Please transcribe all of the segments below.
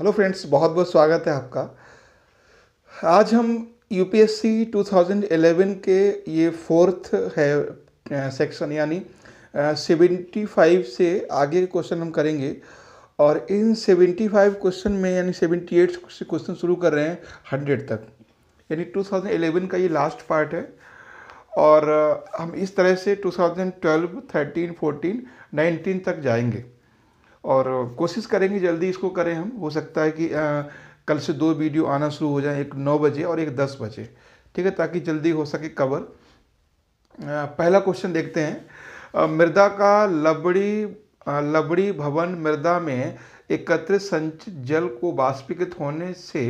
Hello friends बहुत बहुत स्वागत है आपका। आज हम यूपीएससी 2011 के ये फोर्थ है सेक्शन यानी सेवेंटी फाइव से आगे के क्वेश्चन हम करेंगे। और इन सेवेंटी फाइव क्वेश्चन में यानी सेवेंटी एट से क्वेश्चन शुरू कर रहे हैं हंड्रेड तक। यानी 2011 का ये लास्ट पार्ट है। और हम इस तरह से 2012, 13, 14, 19 तक जाएँगे। और कोशिश करेंगे जल्दी इसको करें हम। हो सकता है कि आ, कल से दो वीडियो आना शुरू हो जाए एक नौ बजे और एक दस बजे ठीक है ताकि जल्दी हो सके कवर। पहला क्वेश्चन देखते हैं। मृदा का लबड़ी लबड़ी भवन मृदा में एकत्रित संचित जल को बाष्पीकृत होने से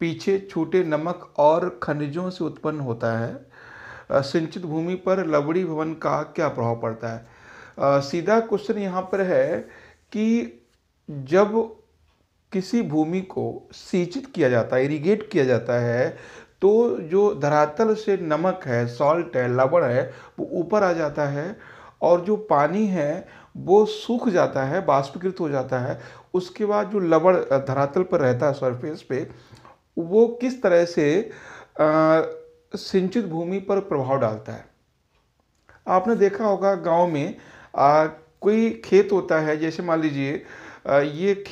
पीछे छूटे नमक और खनिजों से उत्पन्न होता है। सिंचित भूमि पर लबड़ी भवन का क्या प्रभाव पड़ता है? सीधा क्वेश्चन यहाँ पर है कि जब किसी भूमि को सिंचित किया जाता है इरीगेट किया जाता है तो जो धरातल से नमक है सॉल्ट है लवण है वो ऊपर आ जाता है और जो पानी है वो सूख जाता है बाष्पीकृत हो जाता है। उसके बाद जो लवण धरातल पर रहता है सरफेस पे वो किस तरह से सिंचित भूमि पर प्रभाव डालता है? आपने देखा होगा गाँव में आ, कोई खेत होता है, जैसे मान लीजिए ये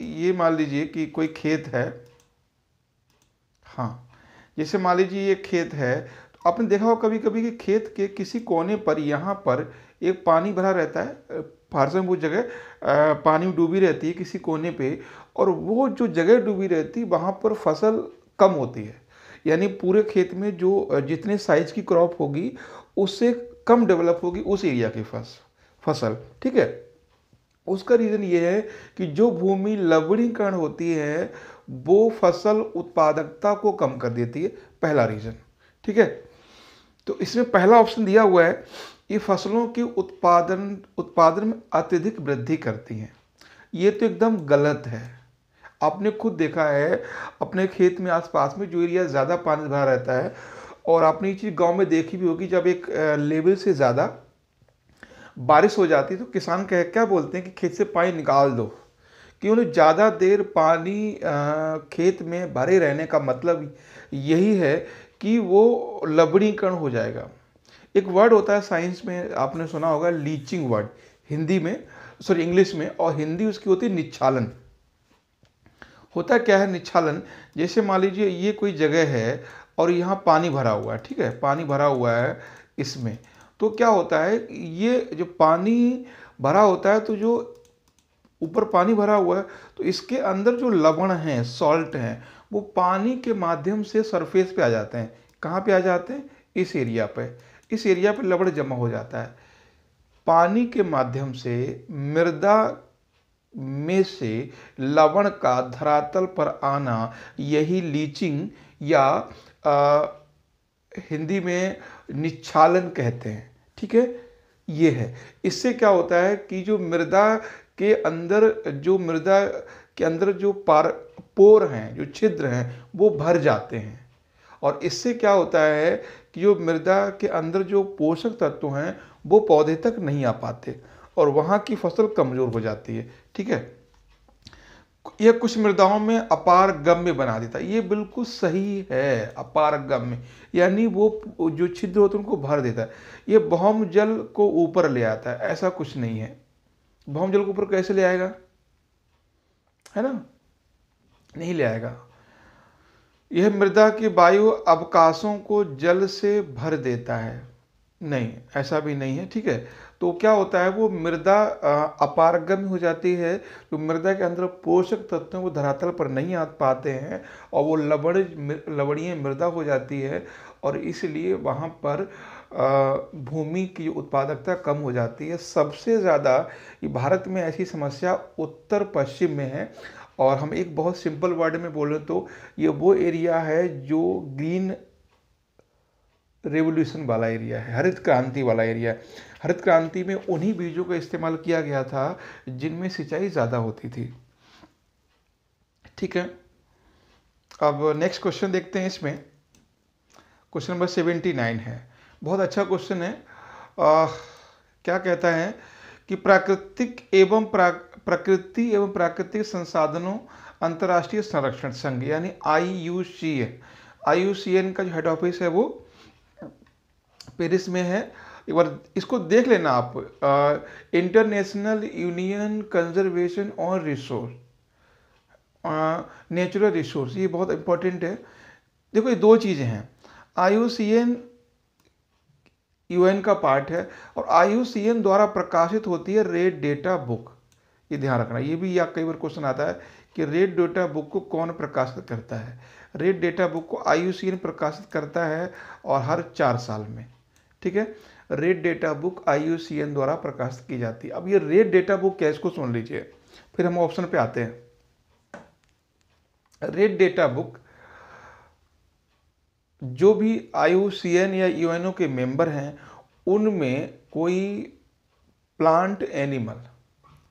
ये मान लीजिए कि कोई खेत है। हाँ जैसे मान लीजिए ये खेत है तो आपने देखा हो कभी कभी कि खेत के किसी कोने पर, यहाँ पर एक पानी भरा रहता है फारसा में वो जगह पानी डूबी रहती है किसी कोने पे, और वो जो जगह डूबी रहती है वहाँ पर फ़सल कम होती है। यानी पूरे खेत में जो जितने साइज़ की क्रॉप होगी, उससे कम डेवलप होगी उस एरिया की फ़सल फ़सल, ठीक है? उसका रीज़न ये है कि जो भूमि लवणीकरण होती है, वो फ़सल उत्पादकता को कम कर देती है, पहला रीज़न ठीक है? तो इसमें पहला ऑप्शन दिया हुआ है ये फ़सलों के उत्पादन उत्पादन में अत्यधिक वृद्धि करती हैं। ये तो एकदम गलत है। आपने खुद देखा है, अपने खेत में आसपास में जो एरिया ज़्यादा पानी भरा रहता है, और आपने ये चीज़ गाँव में देखी भी होगी, जब एक लेवल से ज़्यादा बारिश हो जाती है तो किसान कह, क्या बोलते हैं कि खेत से पानी निकाल दो। कि उन्हें ज़्यादा देर पानी खेत में भरे रहने का मतलब यही है कि वो लवणीकरण हो जाएगा। एक वर्ड होता है साइंस में, आपने सुना होगा लीचिंग वर्ड हिंदी में सॉरी इंग्लिश में, और हिंदी उसकी होती है निच्छालन। होता क्या है निच्छालन? जैसे मान लीजिए ये कोई जगह है और यहाँ पानी भरा हुआ है, ठीक है? पानी भरा हुआ है इसमें। तो क्या होता है ये जो पानी भरा होता है तो जो ऊपर पानी भरा हुआ है तो इसके अंदर जो लवण हैं सॉल्ट हैं वो पानी के माध्यम से सरफेस पे आ जाते हैं। कहाँ पे आ जाते हैं? इस एरिया पे। इस एरिया पे लवण जमा हो जाता है। पानी के माध्यम से मृदा में से लवण का धरातल पर आना यही लीचिंग या आ, हिंदी में निच्छालन कहते हैं। ठीक है? ये है। इससे क्या होता है कि जो मृदा के अंदर, जो मृदा के अंदर जो पार, पोर हैं, जो छिद्र हैं, वो भर जाते हैं। और इससे क्या होता है कि जो मृदा के अंदर जो पोषक तत्व हैं, वो पौधे तक नहीं आ पाते और वहाँ की फ़सल कमज़ोर हो जाती है। ठीक है? यह कुछ मृदाओं में अपार गम्य बना देता है। ये बिल्कुल सही है, अपार गम्य। यानी वो जो छिद्र होते हैं, उनको भर देता है। ये बहुम जल को ऊपर ले आता है, ऐसा कुछ नहीं है। बहुम जल को ऊपर कैसे ले आएगा? है ना? नहीं ले आएगा। यह मृदा की वायु अवकाशों को जल से भर देता है। नहीं, ऐसा भी नहीं है, ठीक है? तो क्या होता है, वो मृदा अपारगम हो जाती है। जो तो मृदा के अंदर पोषक तत्व वो धरातल पर नहीं आ पाते हैं और वो लवण लवणीय मृदा हो जाती है और इसलिए वहाँ पर भूमि की उत्पादकता कम हो जाती है। सबसे ज़्यादा भारत में ऐसी समस्या उत्तर पश्चिम में है और हम एक बहुत सिंपल वर्ड में बोलें तो ये वो एरिया है जो ग्रीन रेवोल्यूशन वाला एरिया है हरित क्रांति वाला एरिया है। हरित क्रांति में उन्हीं बीजों का इस्तेमाल किया गया था जिनमें सिंचाई ज़्यादा होती थी। ठीक है? अब नेक्स्ट क्वेश्चन देखते हैं इसमें। क्वेश्चन नंबर सेवेंटी नाइन है। बहुत अच्छा क्वेश्चन है। आ, क्या कहता है कि प्राकृतिक एवं प्रकृति एवं प्राकृतिक संसाधनों अंतर्राष्ट्रीय संरक्षण संघ यानी I U C N I U C N का जो हेड ऑफ़िस है वो पेरिस में है। एक बार इसको देख लेना आप international union conservation on resource natural resource ये बहुत इंपॉर्टेंट है। देखो, ये दो चीज़ें हैं। I U C N UN का पार्ट है और आई द्वारा प्रकाशित होती है रेड डेटा बुक ये ध्यान रखना, ये भी या कई बार क्वेश्चन आता है कि रेड डेटा बुक को कौन प्रकाशित करता है? रेड डेटा बुक को आईयूसीएन प्रकाशित करता है और हर चार साल में। ठीक है? रेड डेटा बुक आईयूसीएन द्वारा प्रकाशित की जाती है। अब ये रेड डेटा बुक क्या इसको सुन लीजिए। फिर हम ऑप्शन पे आते हैं। रेड डेटा बुक जो भी आई या यूएनओ के मेंबर हैं, उनमें कोई plant animal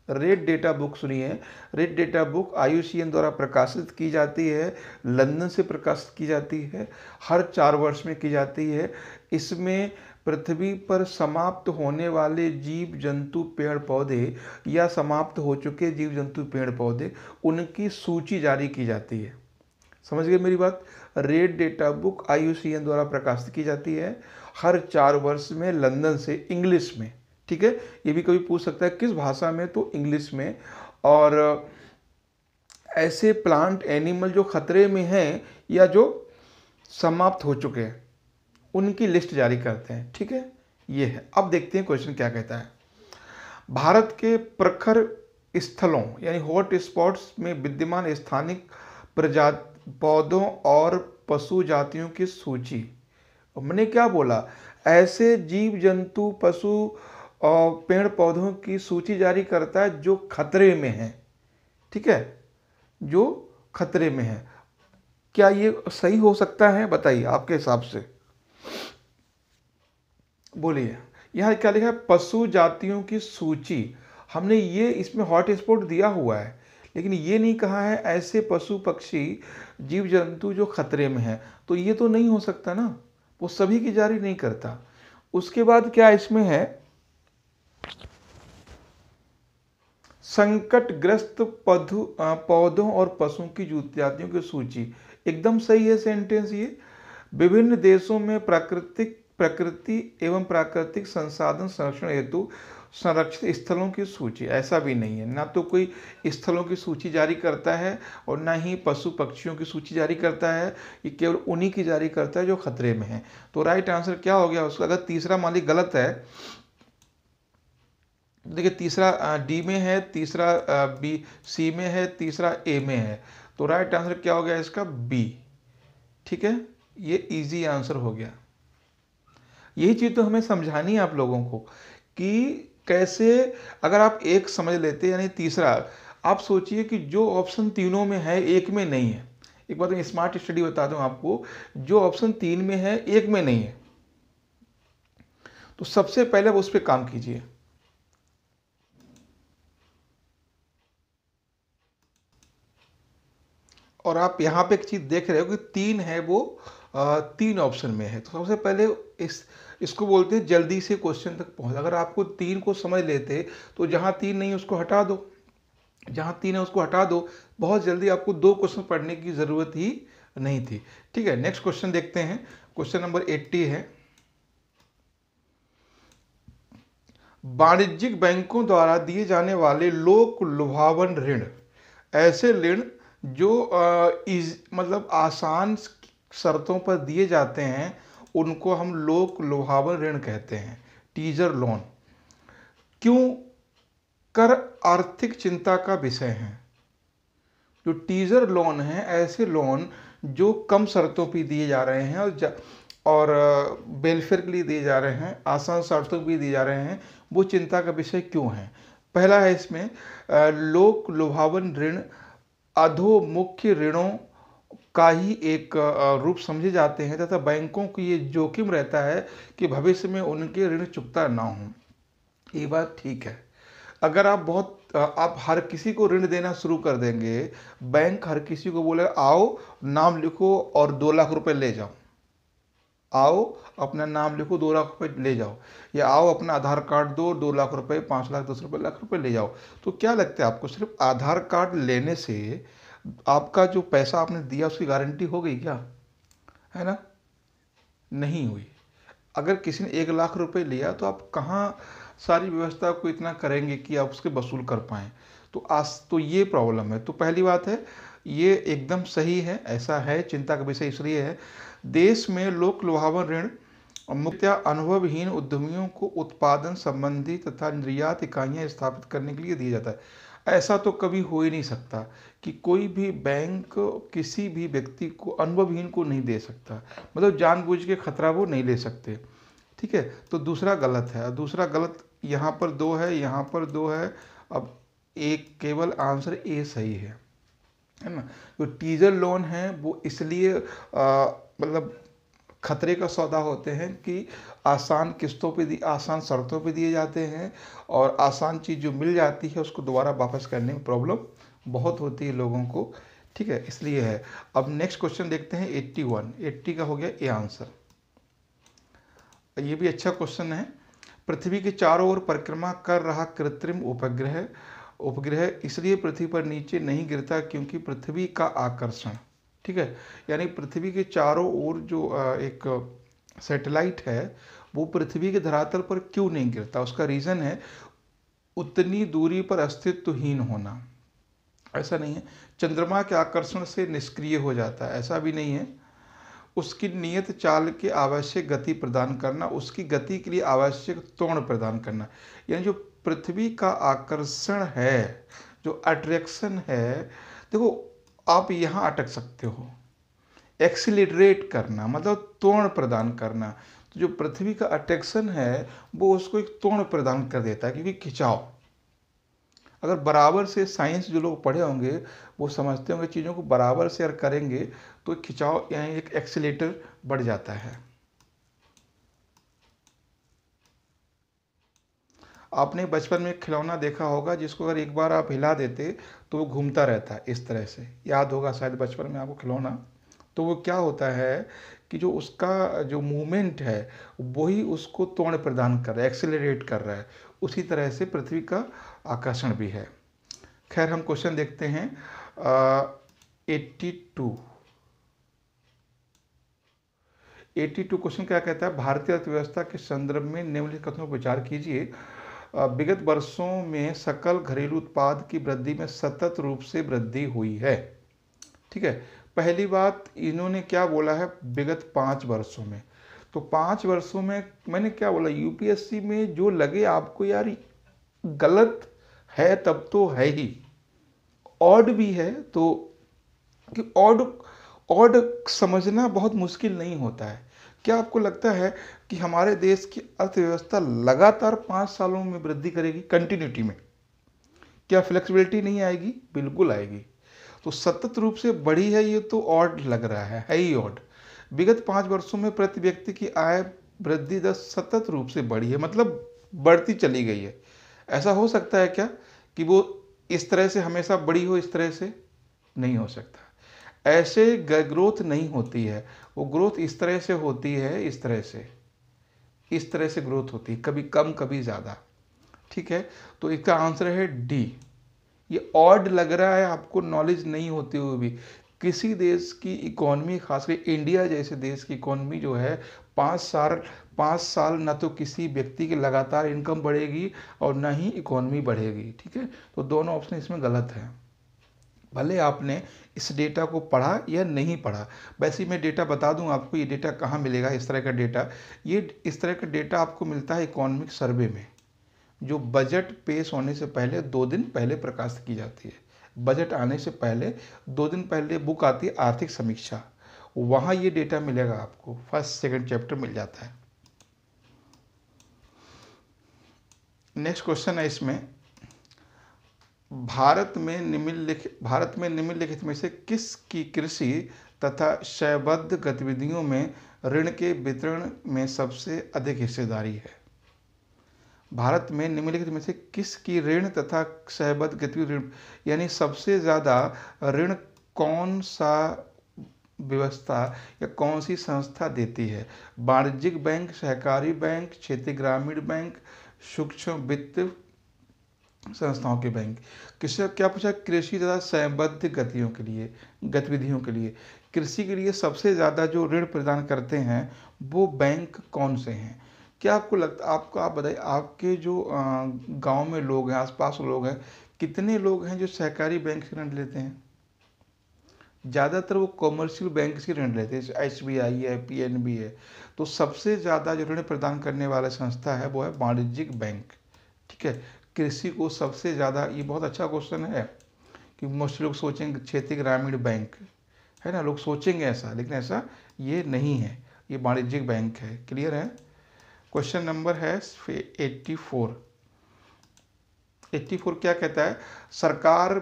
red data book सुनिए। रेड डेटा बुक आई द्वारा प्रकाशित की जाती है लंदन से प्रकाशित की जाती है, हर चार वर्ष में की जाती है। इसमें पृथ्वी पर समाप्त होने वाले जीव जंतु पेड़ पौधे या समाप्त हो चुके जीव जंतु पेड़ पौधे उनकी सूची जारी की जाती है। समझ गए मेरी बात? रेड डेटा बुक आईयूसीएन द्वारा प्रकाशित की जाती है। हर चार वर्ष में लंदन से इंग्लिश में, ठीक है? ये भी कभी पूछ सकता है, किस भाषा में? तो इंग्लिश में। और ऐसे प्लांट एनिमल जो खतरे में हैं या जो समाप्त हो चुके हैं उनकी लिस्ट जारी करते हैं। ठीक है? ये है। अब देखते हैं क्वेश्चन क्या कहता है। भारत के प्रखर स्थलों, यानी हॉट स्पॉट्स में विद्यमान स्थानिक प्रजाति, पौधों और पशु जातियों की सूची। मैंने क्या बोला? ऐसे जीव जंतु पशु और पेड़ पौधों की सूची जारी करता है जो खतरे में है। ठीक है? जो खतरे में है। क्या ये सही हो सकता है? बताइए आपके हिसाब से। बोलिए, यहाँ क्या लिखा है? पशु जातियों की सूची। हमने ये इसमें हॉट स्पॉट दिया हुआ है, लेकिन ये नहीं कहा है ऐसे पशु, पक्षी जीव जंतु जो खतरे में है। तो ये तो नहीं हो सकता ना? वो सभी की जारी नहीं करता। उसके बाद क्या इसमें है? संकटग्रस्त पौधों और पशुओं की जातियों की सूची। एकदम सही है सेंटेंस ये। विभिन्न देशों में प्राकृतिक, प्रकृति एवं प्राकृतिक संसाधन संरक्षण हेतु संरक्षित स्थलों की सूची। ऐसा भी नहीं है। ना तो कोई स्थलों की सूची जारी करता है और ना ही पशु पक्षियों की सूची जारी करता है। ये केवल उन्हीं की जारी करता है जो खतरे में है। तो राइट आंसर क्या हो गया उसका? अगर तीसरा मालिक गलत है, देखिए तीसरा डी में है, तीसरा बी सी में है, तीसरा ए में है। तो राइट आंसर क्या हो गया इसका? बी ठीक है? ये इजी आंसर हो गया। यही चीज़ तो हमें समझानी है आप लोगों को कि कैसे अगर आप एक समझ लेते यानी तीसरा, आप सोचिए कि जो ऑप्शन तीनों में है, एक में नहीं है। एक बात मैं स्मार्ट स्टडी बता दूँ आपको, जो ऑप्शन तीन में है, एक में नहीं है। तो सबसे पहले आप उस पर काम कीजिए। और आप यहाँ पे एक चीज़ देख रहे हो कि तीन है वो तीन ऑप्शन में है। तो सबसे पहले इस इसको बोलते हैं जल्दी से क्वेश्चन तक पहुँच। अगर आपको तीन को समझ लेते तो जहाँ तीन नहीं उसको हटा दो। जहाँ तीन है उसको हटा दो। बहुत जल्दी आपको दो क्वेश्चन पढ़ने की ज़रूरत ही नहीं थी। ठीक है नेक्स्ट क्वेश्चन देखते हैं। क्वेश्चन नंबर एट्टी है। वाणिज्यिक बैंकों द्वारा दिए जाने वाले लोक लुभावन ऋण ऐसे ऋण जो आ, इज़, मतलब आसान शर्तों पर दिए जाते हैं, उनको हम लोक लोहावन ऋण कहते हैं टीजर लोन क्यों? कर आर्थिक चिंता का विषय है। जो टीजर लोन है, ऐसे लोन जो कम शर्तों पर दिए जा रहे हैं और और वेलफेयर के लिए दिए जा रहे हैं, आसान शर्तों भी दिए जा रहे हैं, वो चिंता का विषय क्यों है? पहला है इसमें लोक लुभावन ऋण, अधोमुख्य ऋणों का ही एक रूप समझे जाते हैं तथा बैंकों को ये जोखिम रहता है कि भविष्य में उनके ऋण चुकता ना हो। ये बात ठीक है। अगर आप बहुत आप हर किसी को ऋण देना शुरू कर देंगे, बैंक हर किसी को बोले, आओ, नाम लिखो और दो लाख रुपए ले जाओ। आओ, अपना नाम लिखो, दो लाख रुपए ले जाओ। या आओ, अपना आधार कार्ड दो दो लाख रुपए, पाँच लाख, दस रुपए, लाख रुपए ले जाओ। तो क्या लगता है आपको, सिर्फ़ आधार कार्ड लेने से आपका जो पैसा आपने दिया उसकी गारंटी हो गई क्या? है ना? नहीं हुई। अगर किसी ने एक लाख रुपए लिया तो आप कहाँ सारी व्यवस्था को इतना करेंगे कि आप उसके वसूल कर पाएँ? तो आज तो ये प्रॉब्लम है। तो पहली बात है, ये एकदम सही है, ऐसा है, चिंता का विषय इसलिए है। देश में लोक लुभावन ऋण मुख्यतः अनुभवहीन उद्यमियों को उत्पादन संबंधी तथा निर्यात इकाइयाँ स्थापित करने के लिए दिया जाता है। ऐसा तो कभी हो ही नहीं सकता कि कोई भी बैंक किसी भी व्यक्ति को अनुभवहीन को नहीं दे सकता। मतलब जानबूझ के खतरा वो नहीं ले सकते। ठीक है? तो दूसरा गलत है। दूसरा गलत यहाँ पर दो है, यहाँ पर दो है। अब एक केवल आंसर ए सही है। है ना? जो टीजर लोन है, वो इसलिए मतलब खतरे का सौदा होते हैं कि आसान किस्तों पे दी, आसान शर्तों पे दिए जाते हैं और आसान चीज़ जो मिल जाती है उसको दोबारा वापस करने में प्रॉब्लम बहुत होती है लोगों को। ठीक है, इसलिए है। अब नेक्स्ट क्वेश्चन देखते हैं 81 80 का हो गया ए आंसर। ये भी अच्छा क्वेश्चन है। पृथ्वी के चारों ओर परिक्रमा कर रहा कृत्रिम उपग्रह उपग्रह इसलिए पृथ्वी पर नीचे नहीं गिरता क्योंकि पृथ्वी का आकर्षण। ठीक है, यानी पृथ्वी के चारों ओर जो एक सैटेलाइट है, वो पृथ्वी के धरातल पर क्यों नहीं गिरता? उसका रीज़न है उतनी दूरी पर अस्तित्वहीन होना। ऐसा नहीं है। चंद्रमा के आकर्षण से निष्क्रिय हो जाता है। ऐसा भी नहीं है। उसकी नियत चाल के आवश्यक गति प्रदान करना, उसकी गति के लिए आवश्यक तोड़ प्रदान करना। यानी जो पृथ्वी का आकर्षण है, जो अट्रैक्शन है, देखो, आप यहाँ अटक सकते हो। एक्सिलेटरेट करना मतलब तोड़ प्रदान करना। तो जो पृथ्वी का अट्रैक्शन है, वो उसको एक तोड़ प्रदान कर देता है क्योंकि खिंचाव अगर बराबर से साइंस जो लोग पढ़े होंगे, वो समझते होंगे चीज़ों को बराबर से अगर करेंगे तो खिंचाव यानी एक एक्सीटर बढ़ जाता है। आपने बचपन में खिलौना देखा होगा, जिसको अगर एक बार आप हिला देते तो वो घूमता रहता है इस तरह से। याद होगा शायद बचपन में आपको खिलौना। तो वो क्या होता है कि जो उसका जो मूवमेंट है, वही उसको तोड़ प्रदान कर रहा है एक्सेलरेट कर रहा है। उसी तरह से पृथ्वी का आकर्षण भी है। खैर, हम क्वेश्चन देखते हैं। Eighty two eighty two question क्या कहता है? भारतीय अर्थव्यवस्था के संदर्भ में निम्नलिखित कथनों पर विचार कीजिए। विगत वर्षों में सकल घरेलू उत्पाद की वृद्धि में सतत रूप से वृद्धि हुई है। ठीक है? पहली बात इन्होंने क्या बोला है? विगत पाँच वर्षों में। तो पाँच वर्षों में मैंने क्या बोला? यूपीएससी में जो लगे आपको यार, गलत है, तब तो है ही। ऑड भी है तो कि ऑड ऑड समझना बहुत मुश्किल नहीं होता है। क्या आपको लगता है कि हमारे देश की अर्थव्यवस्था लगातार पाँच सालों में वृद्धि करेगी? कंटिन्यूटी में। क्या फ्लेक्सिबिलिटी नहीं आएगी? बिल्कुल आएगी। तो सतत रूप से बढ़ी है ये तो ऑड लग रहा है है ही ऑड विगत पाँच वर्षों में प्रति व्यक्ति की आय वृद्धि दर सतत रूप से बढ़ी है मतलब बढ़ती चली गई है। ऐसा हो सकता है क्या कि वो इस तरह से हमेशा बड़ी हो, इस तरह से नहीं हो सकता? ऐसे ग्रोथ नहीं होती है, वो ग्रोथ इस तरह से होती है, इस तरह से, इस तरह से ग्रोथ होती है, कभी कम, कभी ज़्यादा। ठीक है? तो इसका आंसर है डी ये ऑड लग रहा है आपको नॉलेज नहीं होते हुए भी। किसी देश की इकोनॉमी खासकर इंडिया जैसे देश की इकोनॉमी जो है, पाँच साल पाँच साल न तो किसी व्यक्ति की लगातार इनकम बढ़ेगी और न ही इकोनॉमी बढ़ेगी, ठीक है? तो दोनों ऑप्शन इसमें गलत हैं। भले आपने इस डेटा को पढ़ा या नहीं पढ़ा, वैसे मैं डेटा बता दूँ आपको, ये डेटा कहाँ मिलेगा, इस तरह का डेटा ये, इस तरह का डेटा आपको मिलता है इकोनॉमिक सर्वे में। जो बजट पेश होने से पहले दो दिन पहले प्रकाशित की जाती है। बजट आने से पहले दो दिन पहले बुक आती है आर्थिक समीक्षा। वहाँ ये डेटा मिलेगा आपको। फ़र्स्ट सेकंड चैप्टर मिल जाता है। नेक्स्ट क्वेश्चन है इसमें। भारत में निम्नलिखित, भारत में निम्नलिखित में से किस की कृषि तथा शयबद्ध गतिविधियों में ऋण के वितरण में सबसे अधिक हिस्सेदारी है? भारत में निम्नलिखित में से किसकी ऋण तथा सहबद्ध गतिविधि ऋण, यानी सबसे ज़्यादा ऋण कौन सा व्यवस्था या कौन सी संस्था देती है? वाणिज्यिक बैंक, सहकारी बैंक, क्षेत्रीय ग्रामीण बैंक, सूक्ष्म वित्त संस्थाओं के बैंक। किससे क्या पूछा? कृषि तथा संबद्ध गतियों के लिए, गतिविधियों के लिए। कृषि के लिए सबसे ज़्यादा जो ऋण प्रदान करते हैं, वो बैंक कौन से हैं? क्या आपको लगता, आपको, आप बताइए, आपके जो गाँव में लोग हैं, आसपास लोग हैं, कितने लोग हैं जो सहकारी बैंक से ऋण लेते हैं? ज़्यादातर वो कॉमर्शियल बैंक से ऋण लेते हैं, जैसे एस बी आई है पी एन बी है। तो सबसे ज़्यादा जो ऋण प्रदान करने वाला संस्था है, वो है वाणिज्यिक बैंक। ठीक है? कृषि को सबसे ज़्यादा, ये बहुत अच्छा क्वेश्चन है कि मोस्टली लोग सोचेंगे क्षेत्रीय ग्रामीण बैंक। है ना? लोग सोचेंगे ऐसा, लेकिन ऐसा ये नहीं है। ये वाणिज्यिक बैंक है। क्लियर है? क्वेश्चन नंबर है एट्टी फोर एट्टी फोर क्या कहता है? सरकार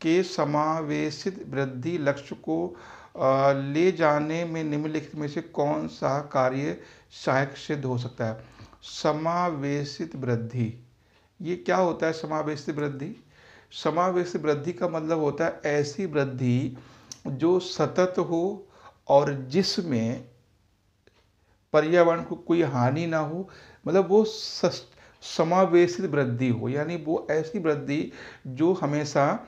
के समावेशित वृद्धि लक्ष्य को ले जाने में निम्नलिखित में से कौन सा कार्य सहायक सिद्ध हो सकता है? समावेशित वृद्धि। ये क्या होता है समावेशित वृद्धि? समावेशित वृद्धि का मतलब होता है ऐसी वृद्धि जो सतत हो और जिसमें पर्यावरण को कोई हानि ना हो मतलब वो समावेशित वृद्धि हो, यानी वो ऐसी वृद्धि जो हमेशा,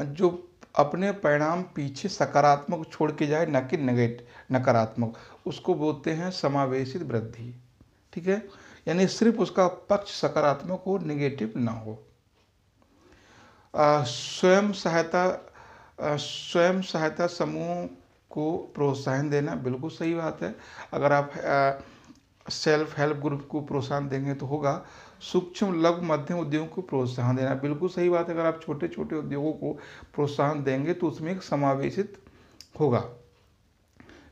जो अपने परिणाम पीछे सकारात्मक छोड़ के जाए, न कि नगेट नकारात्मक, उसको बोलते हैं समावेशित वृद्धि। ठीक है? यानी सिर्फ़ उसका पक्ष सकारात्मक हो निगेटिव ना हो। स्वयं सहायता स्वयं सहायता समूह को प्रोत्साहन देना बिल्कुल सही बात है। अगर आप सेल्फ हेल्प ग्रुप को प्रोत्साहन देंगे तो होगा। सूक्ष्म लघु मध्यम उद्योग को प्रोत्साहन देना बिल्कुल सही बात है। अगर आप छोटे छोटे उद्योगों को प्रोत्साहन देंगे तो उसमें एक समावेशित होगा।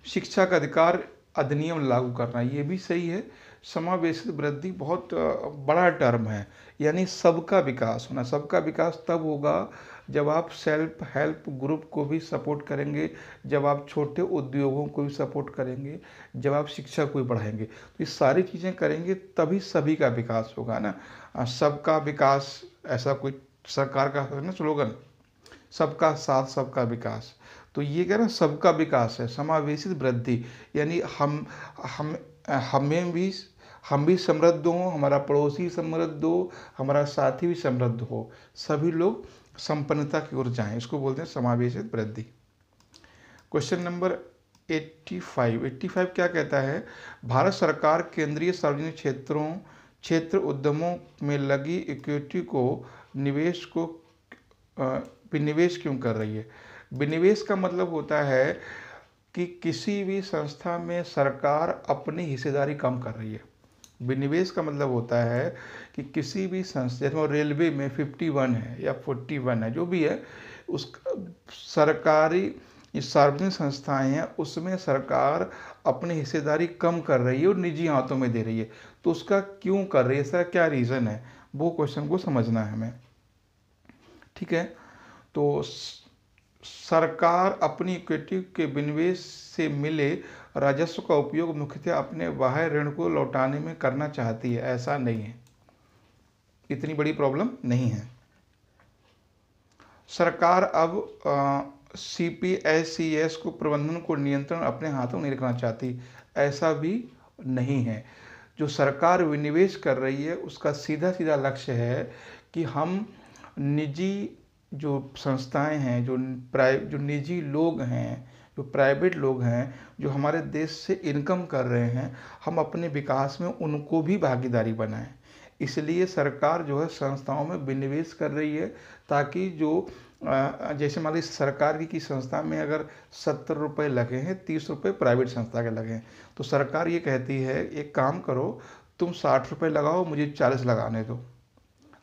शिक्षा का अधिकार अधिनियम लागू करना, ये भी सही है। समावेशित वृद्धि बहुत बड़ा टर्म है। यानी सबका विकास होना, सबका विकास तब होगा जब आप सेल्फ हेल्प ग्रुप को भी सपोर्ट करेंगे, जब आप छोटे उद्योगों को भी सपोर्ट करेंगे, जब आप शिक्षा को भी बढ़ाएँगे। तो ये सारी चीज़ें करेंगे तभी सभी का विकास होगा ना। सबका विकास ऐसा कोई सरकार का है ना स्लोगन सबका साथ, सबका विकास। तो ये कह रहे सबका विकास है, समावेशित वृद्धि। यानी हम हम हमें भी हम भी समृद्ध हों, हमारा पड़ोसी समृद्ध हो, हमारा साथी भी समृद्ध हो, सभी लोग संपन्नता की ओर जाएँ। इसको बोलते हैं समावेशित वृद्धि। क्वेश्चन नंबर 85 85 क्या कहता है? भारत सरकार केंद्रीय सार्वजनिक क्षेत्रों, क्षेत्र उद्यमों में लगी इक्विटी को निवेश को विनिवेश क्यों कर रही है? विनिवेश का मतलब होता है कि किसी भी संस्था में सरकार अपनी हिस्सेदारी कम कर रही है। विनिवेश का मतलब होता है कि किसी भी संस्था, जैसे रेलवे में फिफ्टी वन है या फोर्टी वन है, जो भी है, उस सरकारी सार्वजनिक संस्थाएँ हैं, उसमें सरकार अपनी हिस्सेदारी कम कर रही है और निजी हाथों में दे रही है। तो उसका क्यों कर रही है? इसका क्या रीज़न है? वो क्वेश्चन को समझना है हमें। ठीक है? तो सरकार अपनी इक्विटी के विनिवेश से मिले राजस्व का उपयोग मुख्यतः अपने बाह्य ऋण को लौटाने में करना चाहती है, ऐसा नहीं है। इतनी बड़ी प्रॉब्लम नहीं है। सरकार अब C P S C S को प्रबंधन को नियंत्रण अपने हाथों नहीं रखना चाहती, ऐसा भी नहीं है। जो सरकार विनिवेश कर रही है, उसका सीधा सीधा लक्ष्य है कि हम निजी जो संस्थाएँ हैं, जो प्राइ, जो निजी लोग हैं, जो प्राइवेट लोग हैं, जो हमारे देश से इनकम कर रहे हैं, हम अपने विकास में उनको भी भागीदारी बनाएँ। इसलिए सरकार जो है संस्थाओं में विनिवेश कर रही है ताकि जो जैसे मान लीजिए सरकार की की संस्था में अगर सत्तर रुपये लगे हैं, तीस रुपये प्राइवेट संस्था के लगे हैं तो सरकार ये कहती है, एक काम करो, तुम साठ रुपये लगाओ, मुझे चालीस लगाने दो।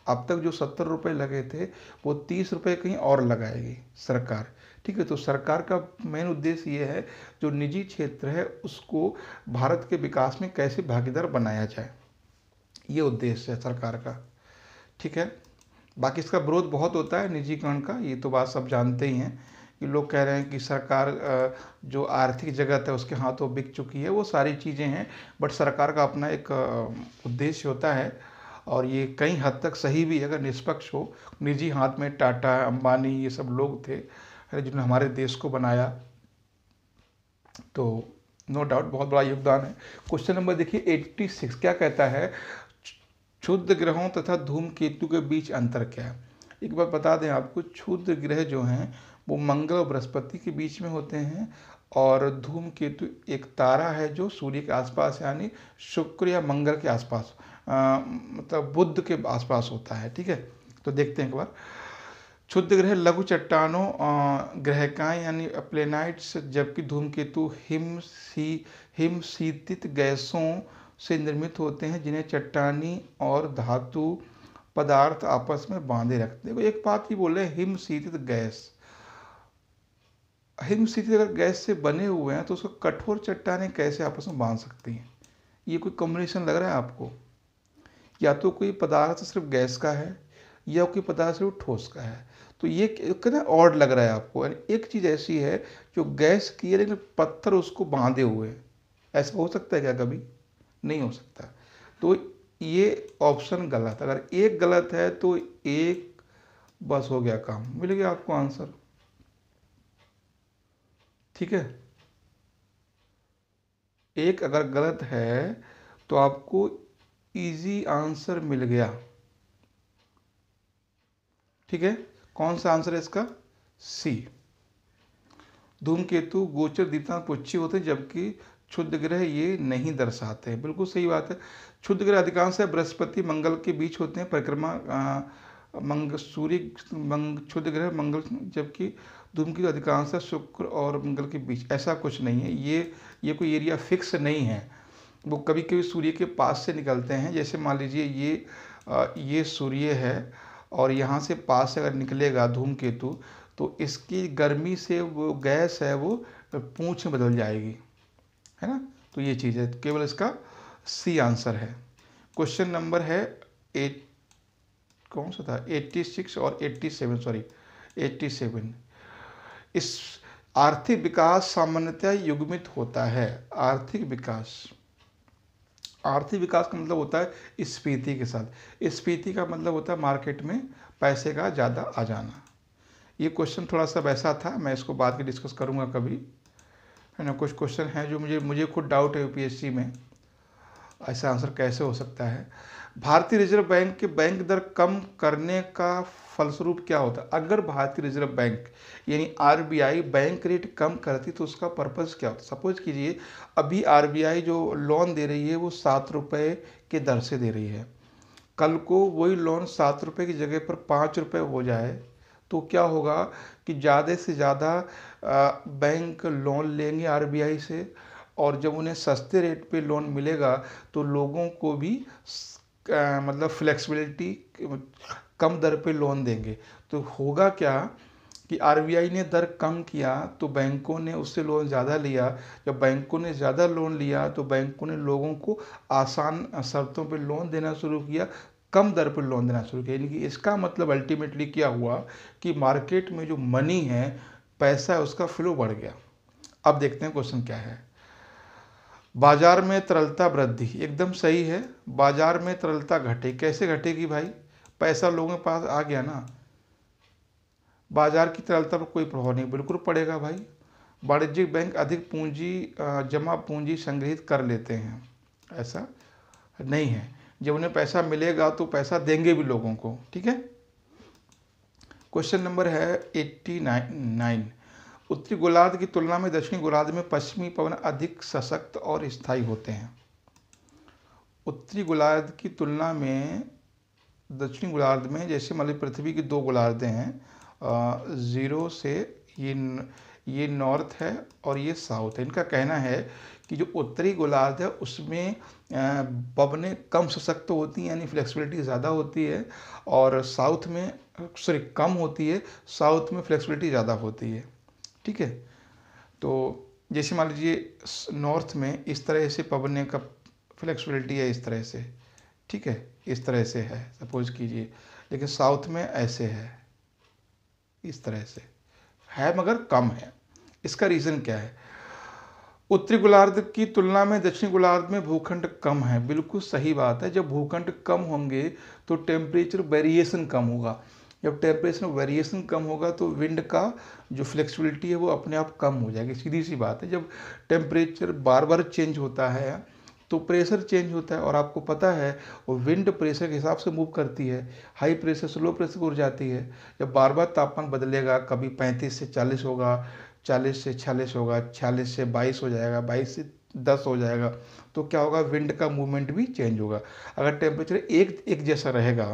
अब तक जो सत्तर रुपये लगे थे, वो तीस रुपये कहीं और लगाएगी सरकार। ठीक है तो सरकार का मेन उद्देश्य ये है, जो निजी क्षेत्र है, उसको भारत के विकास में कैसे भागीदार बनाया जाए। ये उद्देश्य है सरकार का। ठीक है, बाकी इसका विरोध बहुत होता है निजीकरण का, ये तो बात सब जानते ही हैं कि लोग कह रहे हैं कि सरकार जो आर्थिक जगत है, उसके हाथों बिक चुकी है, वो सारी चीज़ें हैं, बट सरकार का अपना एक उद्देश्य होता है और ये कई हद तक सही भी अगर निष्पक्ष हो, निजी हाथ में टाटा, अंबानी ये सब लोग थे जिन्होंने हमारे देश को बनाया तो नो डाउट बहुत बड़ा योगदान है। क्वेश्चन नंबर देखिए 86 क्या कहता है? क्षुद्र ग्रहों तथा धूमकेतु के बीच अंतर क्या है? एक बार बता दें आपको क्षुद्र ग्रह जो हैं, वो मंगल और बृहस्पति के बीच में होते हैं और धूमकेतु एक तारा है जो सूर्य के आसपास यानी शुक्र या मंगल के आसपास। मतलब बुद्ध के आसपास होता है, ठीक है? तो देखते हैं एक बार। क्षुद्र ग्रह लघु चट्टानों ग्रहकाएँ यानी प्लेनाइट्स जबकि धूमकेतु हिम सी, हिम शीतित गैसों से निर्मित होते हैं, जिन्हें चट्टानी और धातु पदार्थ आपस में बांधे रखते हैं। एक बात ही बोले हिम शीतित गैस। हिम शीतित अगर गैस से बने हुए हैं तो उसको कठोर चट्टाने कैसे आपस में बाँध सकती हैं? ये कोई कॉम्बिनेशन लग रहा है आपको? या तो कोई पदार्थ सिर्फ़ गैस का है, या कोई पदार्थ सिर्फ़ ठोस का है। तो ये कितना ऑड लग रहा है आपको। एक चीज़ ऐसी है जो गैस की है, लेकिन पत्थर उसको बांधे हुए ऐसा हो सकता है क्या कभी? नहीं हो सकता। तो ये ऑप्शन गलत अगर एक गलत है तो एक बस हो गया काम। मिल गया आपको आंसर? ठीक है? एक अगर गलत है तो आपको इजी आंसर मिल गया। ठीक है? कौन सा आंसर है इसका? सी धूमकेतु, गोचर दीप्तांत पुच्छी होते हैं, जबकि क्षुद्र ग्रह ये नहीं दर्शाते हैं। बिल्कुल सही बात है। क्षुद्र ग्रह अधिकांश है, बृहस्पति, मंगल के बीच होते हैं, परिक्रमा मंग, सूर्य, मंग, क्षुद्र ग्रह, मंगल, जबकि धूमकेतु अधिकांश है, शुक्र और मंगल के बीच। ऐसा कुछ नहीं है। ये ये कोई एरिया फिक्स नहीं है। वो कभी कभी सूर्य के पास से निकलते हैं। जैसे मान लीजिए ये ये सूर्य है और यहाँ से पास से अगर निकलेगा धूमकेतु तो इसकी गर्मी से वो गैस है वो पूँछ में बदल जाएगी। है ना? तो ये चीज़ है। केवल इसका सी आंसर है। क्वेश्चन नंबर है एट कौन सा था? एट्टी सिक्स और eighty seven sorry eighty seven इस आर्थिक विकास सामान्यतः युग्मित होता है। आर्थिक विकास। आर्थिक विकास का मतलब होता है स्फीति के साथ। स्फीति का मतलब होता है मार्केट में पैसे का ज़्यादा आ जाना। ये क्वेश्चन थोड़ा सा वैसा था, मैं इसको बाद में डिस्कस करूँगा कभी। है ना, कुछ क्वेश्चन हैं जो मुझे मुझे खुद डाउट है यूपीएससी में, ऐसा आंसर कैसे हो सकता है? भारतीय रिज़र्व बैंक के बैंक दर कम करने का फलस्वरूप क्या होता है? अगर भारतीय रिज़र्व बैंक, यानी आरबीआई बैंक रेट कम करती तो उसका पर्पज़ क्या होता सपोज़ कीजिए, अभी आरबीआई जो लोन दे रही है, वो सात रुपये के दर से दे रही है। कल को वही लोन सात रुपये की जगह पर पाँच रुपये हो जाए तो क्या होगा कि ज़्यादा से ज़्यादा बैंक लोन लेंगे आरबीआई से, और जब उन्हें सस्ते रेट पे लोन मिलेगा तो लोगों को भी मतलब फ्लेक्सिबिलिटी कम दर पे लोन देंगे। तो होगा क्या कि आरबीआई ने दर कम किया तो बैंकों ने उससे लोन ज़्यादा लिया। जब बैंकों ने ज़्यादा लोन लिया तो बैंकों ने लोगों को आसान शर्तों पे लोन देना शुरू किया, कम दर पर लोन देना शुरू किया। यानी कि इसका मतलब अल्टीमेटली क्या हुआ कि मार्केट में जो मनी है, पैसा है, उसका फ्लो बढ़ गया। अब देखते हैं क्वेश्चन क्या है। बाज़ार में तरलता वृद्धि, एकदम सही है। बाज़ार में तरलता घटे। कैसे घटेगी भाई? पैसा लोगों के पास आ गया ना। बाज़ार की तरलता पर कोई प्रभाव नहीं, बिल्कुल पड़ेगा भाई। वाणिज्यिक बैंक अधिक पूंजी जमा पूंजी संग्रहित कर लेते हैं। ऐसा नहीं है। जब उन्हें पैसा मिलेगा तो पैसा देंगे भी लोगों को, ठीक है? क्वेश्चन नंबर है एट्टी नाइन। उत्तरी गोलार्ध की तुलना में दक्षिणी गोलार्ध में पश्चिमी पवन अधिक सशक्त और स्थायी होते हैं। उत्तरी गोलार्ध की तुलना में दक्षिणी गोलार्ध में, जैसे मान पृथ्वी की दो गोलार्धें हैं ज़ीरो से ये ये नॉर्थ है और ये साउथ है। इनका कहना है कि जो उत्तरी गोलार्ध है, उसमें पवनें कम सशक्त होती हैं, यानी फ्लेक्सिबिलिटी ज़्यादा होती है और साउथ में सॉरी कम होती है, साउथ में फ्लेक्सिबिलिटी ज़्यादा होती है। ठीक है? तो जैसे मान लीजिए नॉर्थ में इस तरह से पवने का फ्लेक्सिबिलिटी है इस तरह से, ठीक है? इस तरह से है सपोज़ कीजिए। लेकिन साउथ में ऐसे है, इस तरह से। है मगर कम है। इसका रीज़न क्या है? उत्तरी गोलार्ध की तुलना में दक्षिणी गोलार्ध में भूखंड कम है। बिल्कुल सही बात है। जब भूखंड कम होंगे तो टेम्परेचर वेरिएशन कम होगा। जब टेम्परेचर में वेरिएशन कम होगा तो विंड का जो फ्लेक्सिबिलिटी है वो अपने आप कम हो जाएगी। सीधी सी बात है, जब टेम्परेचर बार बार चेंज होता है तो प्रेशर चेंज होता है और आपको पता है वो विंड प्रेशर के हिसाब से मूव करती है। हाई प्रेशर से लो प्रेशर उड़ जाती है। जब बार बार तापमान बदलेगा, कभी पैंतीस से चालीस होगा, चालीस से छियालीस होगा, छियालीस से बाईस हो जाएगा, बाईस से दस हो जाएगा तो क्या होगा? विंड का मूवमेंट भी चेंज होगा। अगर टेम्परेचर एक एक जैसा रहेगा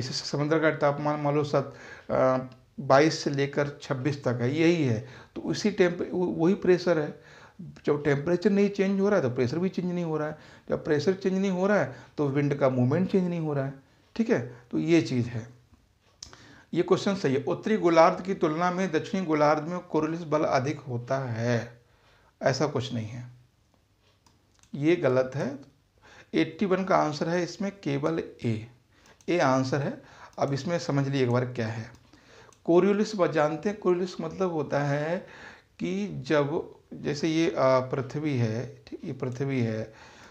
जैसे समुद्र का तापमान मान लो सत बाईस से लेकर छब्बीस तक है, यही है। तो उसी टेम्प वही प्रेशर है। जब टेम्परेचर नहीं चेंज हो रहा है तो प्रेशर भी चेंज नहीं हो रहा है। जब प्रेशर चेंज नहीं हो रहा है तो विंड का मूवमेंट चेंज नहीं हो रहा है। ठीक है? तो ये चीज़ है। ये क्वेश्चन सही है। उत्तरी गोलार्ध की तुलना में दक्षिणी गोलार्ध में कोरोलिस बल अधिक होता है। ऐसा कुछ नहीं है। ये गलत है। 81 का आंसर है इसमें केवल ए। ए आंसर है। अब इसमें समझ लीजिए एक बार क्या है। कोरियोलिस जानते हैं। कोरियोलिस मतलब होता है कि जब जैसे ये पृथ्वी है, ठीक, ये पृथ्वी है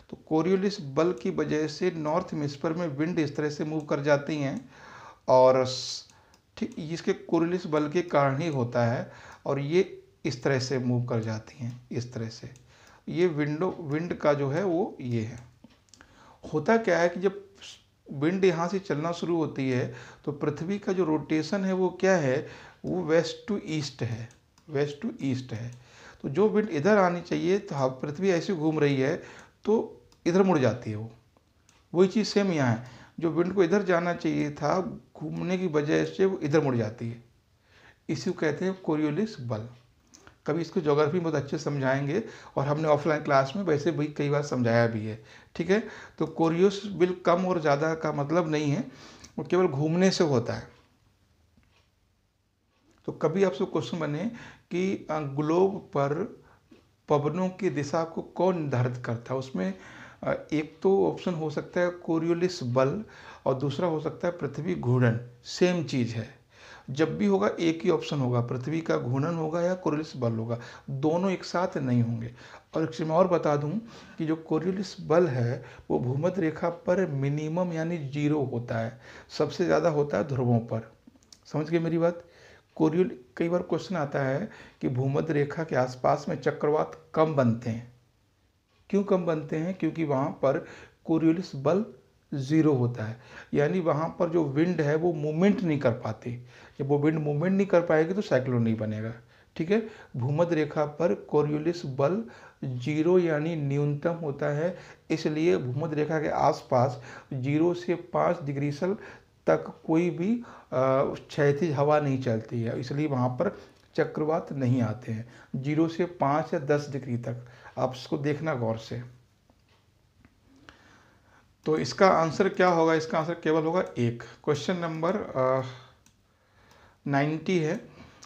तो कोरियोलिस बल की वजह से नॉर्थ हेमिस्फीयर में विंड इस तरह से मूव कर जाती हैं और ठीक, इसके कोरियोलिस बल के कारण ही होता है और ये इस तरह से मूव कर जाती हैं, इस तरह से। ये विंडो, विंड का जो है वो ये है। होता क्या है कि जब विंड यहाँ से चलना शुरू होती है तो पृथ्वी का जो रोटेशन है वो क्या है? वो वेस्ट टू ईस्ट है वेस्ट टू ईस्ट है। तो जो विंड इधर आनी चाहिए तो हाँ पृथ्वी ऐसे घूम रही है तो इधर मुड़ जाती है वो। वही चीज़ सेम यहाँ है। जो विंड को इधर जाना चाहिए था, घूमने की वजह से वो इधर मुड़ जाती है। इसी को कहते हैं कोरियोलिस बल। कभी इसको जोग्राफी बहुत अच्छे समझाएँगे और हमने ऑफलाइन क्लास में वैसे भी कई बार समझाया भी है, ठीक है? तो कोरियोस बिल कम और ज़्यादा का मतलब नहीं है, वो केवल घूमने से होता है। तो कभी आपसे क्वेश्चन बने कि ग्लोब पर पवनों की दिशा को कौन निर्धारित करता है? उसमें एक तो ऑप्शन हो सकता है कोरियोलिस बल और दूसरा हो सकता है पृथ्वी घूर्णन सेम चीज़ है। जब भी होगा, एक ही ऑप्शन होगा। पृथ्वी का घूर्णन होगा या कोरियोलिस बल होगा। दोनों एक साथ नहीं होंगे। और एक मैं और बता दूँ कि जो कोरियोलिस बल है, वो भूमध्य रेखा पर मिनिमम यानी ज़ीरो होता है। सबसे ज़्यादा होता है ध्रुवों पर। समझ गए मेरी बात? कोरियल कई बार क्वेश्चन आता है कि भूमध्य रेखा के आसपास में चक्रवात कम बनते हैं। क्यों कम बनते हैं? क्योंकि वहाँ पर कोरियोलिस बल ज़ीरो होता है। यानी वहाँ पर जो विंड है, वो मूवमेंट नहीं कर पाती। जब वो विंड मूवमेंट नहीं कर पाएगी तो साइक्लोन नहीं बनेगा। ठीक है? भूमध्य रेखा पर कोरियोलिस बल ज़ीरो यानी न्यूनतम होता है, इसलिए भूमध्य रेखा के आसपास ज़ीरो से पाँच डिग्री सल तक कोई भी क्षैतिज हवा नहीं चलती है, इसलिए वहाँ पर चक्रवात नहीं आते हैं। ज़ीरो से पाँच या दस डिग्री तक। आप इसको देखना गौर से। तो इसका आंसर क्या होगा? इसका आंसर केवल होगा एक। क्वेश्चन नंबर नाइन्टी है।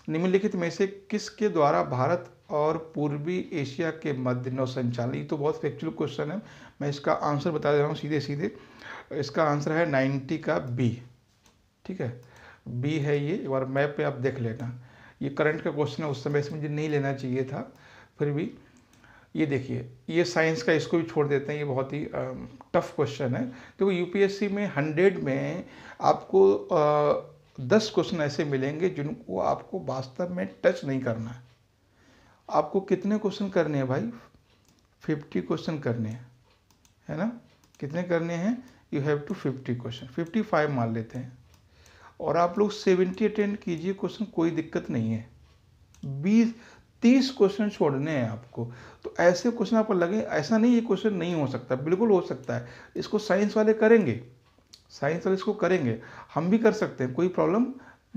निम्नलिखित में से किसके द्वारा भारत और पूर्वी एशिया के मध्य नौ संचालन तो बहुत फैक्चुअल क्वेश्चन है। मैं इसका आंसर बता दे रहा हूँ सीधे सीधे इसका आंसर है नाइन्टी का बी ठीक है? बी है ये, एक बार मैप पे आप देख लेना। ये करंट का क्वेश्चन है, उस समय से मुझे नहीं लेना चाहिए था, फिर भी। ये देखिए, ये साइंस का इसको भी छोड़ देते हैं, ये बहुत ही टफ क्वेश्चन है। तो यूपीएससी में हंड्रेड में आपको दस क्वेश्चन ऐसे मिलेंगे जिनको आपको वास्तव में टच नहीं करना है। आपको कितने क्वेश्चन करने हैं भाई? फिफ्टी क्वेश्चन करने हैं, है ना? कितने करने हैं? You have to fifty question fifty five मान लेते हैं। और आप लोग सेवेंटी अटेंड कीजिए क्वेश्चन कोई दिक्कत नहीं है। बीस, तीस क्वेश्चन छोड़ने हैं आपको। तो ऐसे क्वेश्चन आपको लगे, ऐसा नहीं ये क्वेश्चन नहीं हो सकता, बिल्कुल हो सकता है। इसको साइंस वाले करेंगे। साइंस वाले इसको करेंगे, हम भी कर सकते हैं, कोई प्रॉब्लम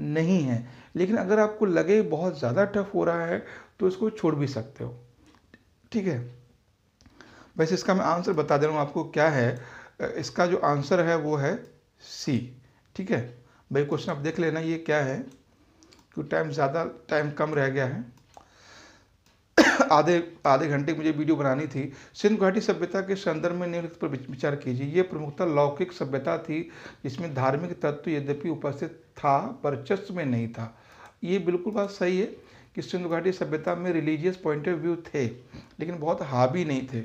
नहीं है। लेकिन अगर आपको लगे बहुत ज़्यादा टफ हो रहा है तो इसको छोड़ भी सकते हो। ठीक है? वैसे इसका मैं आंसर बता दे रहा हूँ आपको क्या है। इसका जो आंसर है वो है सी। ठीक है? भाई क्वेश्चन आप देख लेना ये क्या है क्योंकि टाइम ज़्यादा, टाइम कम रह गया है। आधे आधे घंटे की मुझे वीडियो बनानी थी। सिंधु घाटी सभ्यता के संदर्भ में निम्नलिखित पर विचार कीजिए। ये प्रमुखता लौकिक सभ्यता थी, जिसमें धार्मिक तत्व यद्यपि उपस्थित था, वर्चस्व में नहीं था। ये बिल्कुल बात सही है कि सिंधु घाटी सभ्यता में रिलीजियस पॉइंट ऑफ़ व्यू थे, लेकिन बहुत हावी नहीं थे।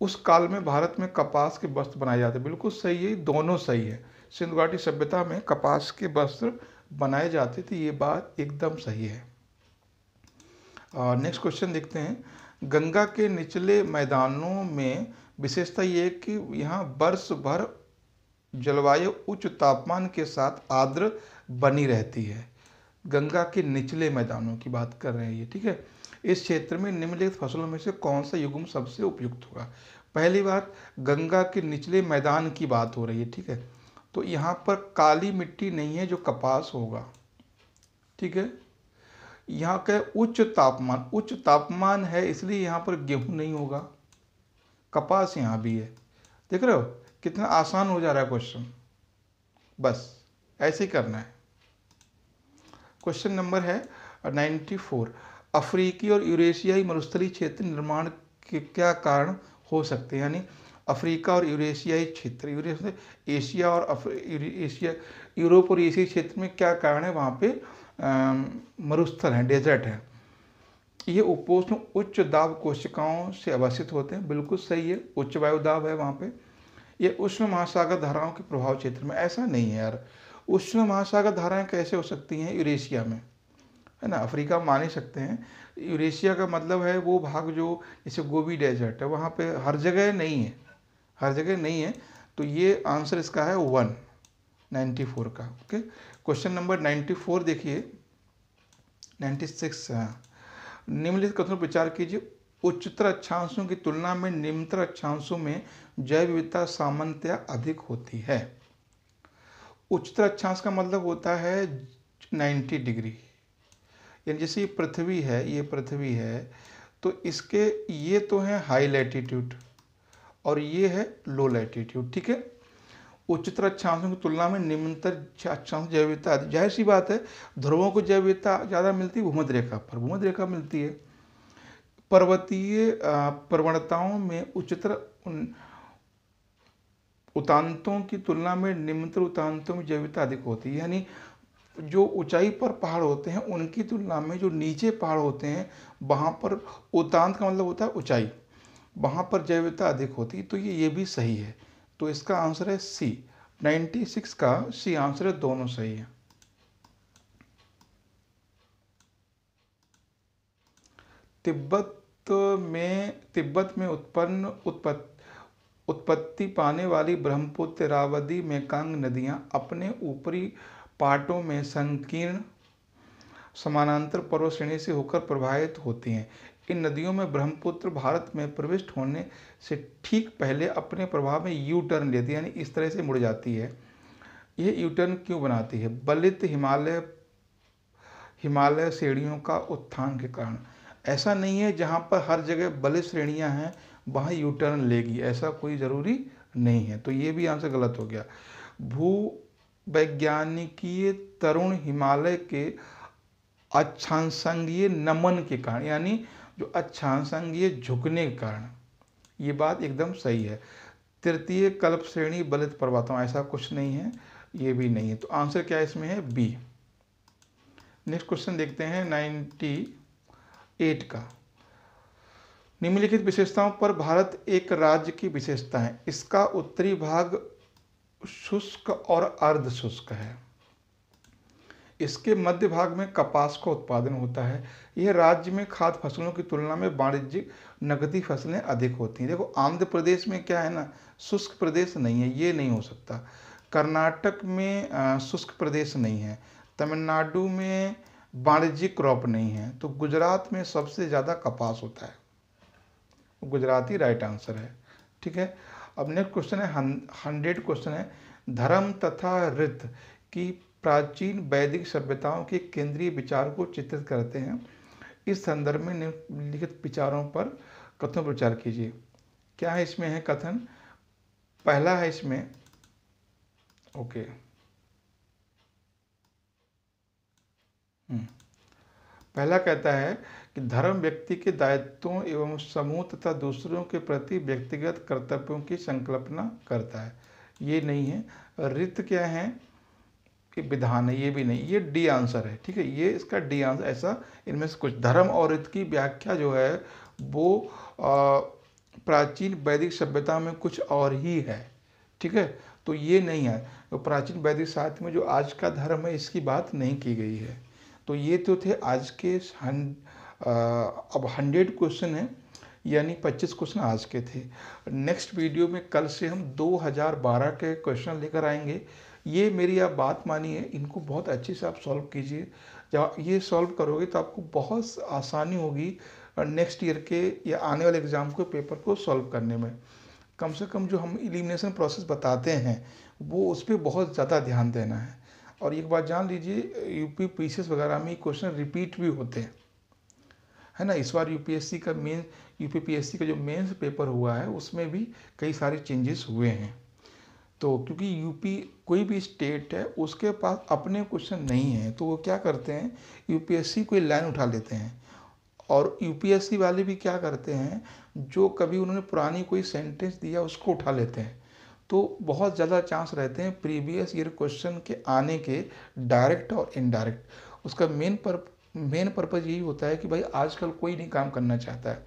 उस काल में भारत में कपास के वस्त्र बनाए जाते बिल्कुल सही है, दोनों सही है। सिंधु घाटी सभ्यता में कपास के वस्त्र बनाए जाते थे, ये बात एकदम सही है। नेक्स्ट क्वेश्चन देखते हैं। गंगा के निचले मैदानों में विशेषता ये है कि यहाँ वर्ष भर जलवायु उच्च तापमान के साथ आर्द्र बनी रहती है। गंगा के निचले मैदानों की बात कर रहे हैं ये, ठीक है? इस क्षेत्र में निम्नलिखित फ़सलों में से कौन सा युग्म सबसे उपयुक्त होगा? पहली बात, गंगा के निचले मैदान की बात हो रही है, ठीक है? तो यहाँ पर काली मिट्टी नहीं है जो कपास होगा, ठीक है? यहाँ का उच्च तापमान उच्च तापमान है इसलिए यहाँ पर गेहूँ नहीं होगा। कपास यहाँ भी है। देख रहे हो? कितना आसान हो जा रहा है क्वेश्चन बस, ऐसे ही करना है। क्वेश्चन नंबर है नाइन्टी फोर अफ्रीकी और यूरेशियाई मरुस्थली क्षेत्र निर्माण के क्या कारण हो सकते हैं? यानी अफ्रीका और यूरेशियाई क्षेत्र, यूरेशिया एशिया और एशिया, यूरोप और एशियाई क्षेत्र में क्या कारण है? वहाँ पे मरुस्थल हैं डेजर्ट है। ये उपोष्ण उच्च दाब कोशिकाओं से अवस्थित होते हैं। बिल्कुल सही है, उच्च वायु दाब है वहाँ पे। ये उष्ण महासागर धाराओं के प्रभाव क्षेत्र में, ऐसा नहीं है यार। उष्ण महासागर धाराएँ कैसे हो सकती हैं? यूरेशिया में। है ना? अफ्रीका मान ही सकते हैं। यूरेशिया का मतलब है वो भाग जो, जैसे गोबी डेजर्ट है, वहाँ पे हर जगह नहीं है। हर जगह नहीं है। तो ये आंसर इसका है वन नाइन्टी फोर का okay question number ninety four देखिए। नाइन्टी सिक्स निम्नलिखित कथनों पर विचार कीजिए। उच्चतर अक्षांशों की तुलना में निम्नतर अक्षांशों में जैव विविधता सामान्यतया अधिक होती है। उच्चतर अक्षांश का मतलब होता है 90 डिग्री। यानी जैसे ये पृथ्वी है, ये पृथ्वी है तो इसके ये तो है हाई लैटिट्यूड और ये है लो लैटिट्यूड, ठीक है? उच्चतर अक्षांशों की तुलना में निम्नतर अक्षांश जैव विविधता ज़ाहिर सी बात है, ध्रुवों को जैव विविधता ज़्यादा मिलती है भूमध्य रेखा पर। भूमध्य रेखा मिलती है। पर्वतीय प्रवणताओं में उच्चतर उतांतों की तुलना में निम्नतर उतांतों में जैविकता अधिक होती है। यानी जो ऊंचाई पर पहाड़ होते हैं, उनकी तुलना में जो नीचे पहाड़ होते हैं, वहाँ पर उतांत का मतलब होता है ऊंचाई। वहाँ पर जैविकता अधिक होती है तो ये ये भी सही है। तो इसका आंसर है सी 96 का सी आंसर है दोनों सही है। तिब्बत में तिब्बत में उत्पन्न उत्पत्ति उत्पत्ति पाने वाली ब्रह्मपुत्र रावदी मेकांग नदियाँ अपने ऊपरी पाटों में संकीर्ण, समानांतर पर्वत श्रेणी से होकर प्रवाहित होती हैं। इन नदियों में ब्रह्मपुत्र भारत में प्रविष्ट होने से ठीक पहले अपने प्रभाव में यू टर्न लेती है यानी इस तरह से मुड़ जाती है। यह यू टर्न क्यों बनाती है? बलित हिमालय हिमालय श्रेणियों का उत्थान के कारण। ऐसा नहीं है जहाँ पर हर जगह बलित श्रेणियाँ हैं, वहाँ यू टर्न लेगी। ऐसा कोई ज़रूरी नहीं है। तो ये भी आंसर गलत हो गया। भू वैज्ञानिकीय तरुण हिमालय के अच्छांसंगीय नमन के कारण, यानी जो अच्छांसंगीय झुकने के कारण। ये बात एकदम सही है। तृतीय कल्प श्रेणी बलित पर्वतों, ऐसा कुछ नहीं है, ये भी नहीं है। तो आंसर क्या इसमें है? बी। नेक्स्ट क्वेश्चन देखते हैं नाइन्टी एट का। निम्नलिखित विशेषताओं पर भारत एक राज्य की विशेषता है। इसका उत्तरी भाग शुष्क और अर्ध शुष्क है। इसके मध्य भाग में कपास का उत्पादन होता है। यह राज्य में खाद्य फ़सलों की तुलना में वाणिज्यिक नकदी फ़सलें अधिक होती हैं। देखो, आंध्र प्रदेश में क्या है ना, शुष्क प्रदेश नहीं है, ये नहीं हो सकता। कर्नाटक में शुष्क प्रदेश नहीं है। तमिलनाडु में वाणिज्यिक क्रॉप नहीं है। तो गुजरात में सबसे ज़्यादा कपास होता है। गुजराती राइट आंसर है। ठीक है? अब नेक्स्ट क्वेश्चन है हंड्रेड क्वेश्चन है। धर्म तथा रित की प्राचीन वैदिक सभ्यताओं के केंद्रीय विचार को चित्रित करते हैं। इस संदर्भ में निम्नलिखित विचारों पर कथन विचार कीजिए। क्या है इसमें है कथन? पहला है इसमें। ओके। हम्म। पहला कहता है कि धर्म व्यक्ति के दायित्वों एवं समूह तथा दूसरों के प्रति व्यक्तिगत कर्तव्यों की संकल्पना करता है। ये नहीं है। रित क्या है? कि विधान है ये भी नहीं ये डी आंसर है ठीक है? ये इसका डी आंसर ऐसा इनमें से कुछ धर्म और रित की व्याख्या जो है वो आ, प्राचीन वैदिक सभ्यता में कुछ और ही है ठीक है? तो ये नहीं है। तो प्राचीन वैदिक साहित्य में जो आज का धर्म है इसकी बात नहीं की गई है। तो ये तो थे आज के हन, अब हंड्रेड क्वेश्चन है यानी पच्चीस क्वेश्चन आज के थे। नेक्स्ट वीडियो में कल से हम 2012 के क्वेश्चन लेकर आएँगे। ये मेरी आप बात मानिए, इनको बहुत अच्छे से आप सॉल्व कीजिए। जब ये सॉल्व करोगे तो आपको बहुत आसानी होगी नेक्स्ट ईयर के या आने वाले एग्ज़ाम को पेपर को सॉल्व करने में। कम से कम जो हम एलिमिनेशन प्रोसेस बताते हैं, वो उस पर बहुत ज़्यादा ध्यान देना है। और एक बात जान लीजिए यूपी पी वगैरह में क्वेश्चन रिपीट भी होते हैं। है ना? इस बार यूपीएससी का मेन यूपीपीएससी का जो मेंस पेपर हुआ है, उसमें भी कई सारे चेंजेस हुए हैं। तो क्योंकि यूपी कोई भी स्टेट है, उसके पास अपने क्वेश्चन नहीं है तो वो क्या करते हैं यूपीएससी कोई लाइन उठा लेते हैं। और यूपीएससी वाले भी क्या करते हैं, जो कभी उन्होंने पुरानी कोई सेंटेंस दिया, उसको उठा लेते हैं। तो बहुत ज़्यादा चांस रहते हैं प्रीवियस ईयर क्वेश्चन के आने के डायरेक्ट और इनडायरेक्ट उसका मेन पर मेन पर्पज़ यही होता है कि भाई, आजकल कोई नहीं काम करना चाहता है।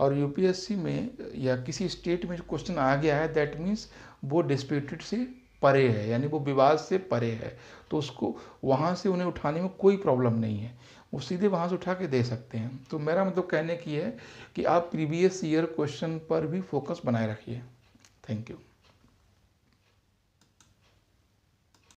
और यूपीएससी में या किसी स्टेट में जो क्वेश्चन आ गया है दैट मीन्स वो डिस्प्यूटेड से परे है, यानी वो विवाद से परे है। तो उसको वहाँ से उन्हें उठाने में कोई प्रॉब्लम नहीं है। वो सीधे वहाँ से उठा के दे सकते हैं। तो मेरा मतलब कहने की है कि आप प्रीवियस ईयर क्वेश्चन पर भी फोकस बनाए रखिए। Thank you